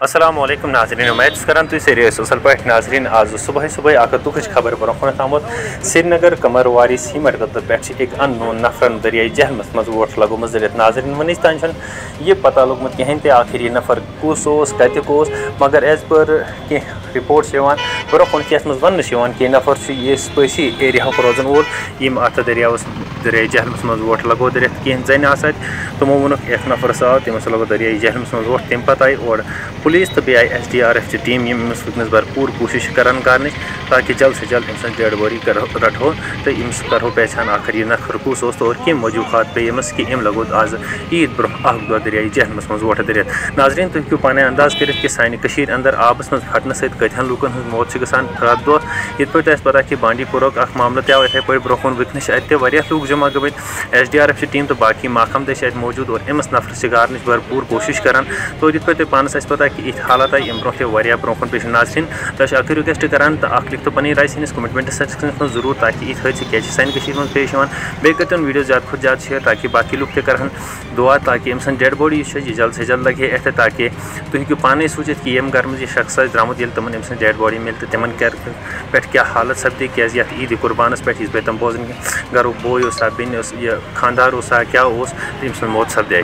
असलम नाजरीन मैं कर तुम सर असल पे नाजरीन आज सुबह सुबह अगर दुख खबर ब्रोह तम श्रीनगर कमरवारी सीमर गत पे एक अनोन नफरन दरियाई जहलमस मज वोट लगोम जरित नाजरीन वन तान यह पता लोगमुत कहें आखिर यह नफर कस कत मगर एज पर कह रिपोर्ट्स ब्रोह कुन कस मज वन कि नफर पसी एरिया रोजान वोल यम अत दरियावस दरियाई जहलमस मज वोट लगो दरित कह जन आ तमो वोन एक नफर आव तमस लगो दरियाई जहलमस मज वोट तम पे आई और पुलिस तो आई एस डी आर एफ़ की टीम यमस वनस भरपूर कोशिश कर ताकि जल्द से जल्द अम डेड बॉडी रटो तो यमस करो पहचान आखिर यह नखर कुस तो कम वजूहत पे यमस कि अम लगो आज ईद ब्रोह अख दह दरियाई जहलमस मज वोट दरित नाजरीन तुम हूँ पाने अंदाज कर सानि अंदर आबस मज फटन सतन लूकन हज मौत गसान प्रत दह इत पे पता कि बांडी पोर मामल तव इथे पे ब्रोह कुन अत लूक जमा गमित एस डी आर एफ़ टीम तो बाकी महकम ते मौजूद और अमस नफर शिगार नश भरपूर कोशिश कर तो ये पे पानस पता कि इत हालत आई अम ब्रोह ब्रोह पे नाजरीन तो अख रिक्वेस्ट करान तो अख लिखो पी राय सैनिस कमिटमेंट में ज़रूर ताकि इत हादसे क्या सान मज पेश बे कर वीडियो ज़्यादा खुद ज़्यादा शेयर ताकि बाकी लोग ते दुआ ताकि अम डेड बॉडी यह जल्द से जल्द लगे अथ ताकि तुम हूँ पाने सूचित कि यम घर मज शख्स द्रामुत ये तम डेड बॉडी तिम पे क्या हालत सपदे क्या ईद कुर्बानस पे पे तम बोजन घर बोय बेन खानदार क्या उस मौत सपदे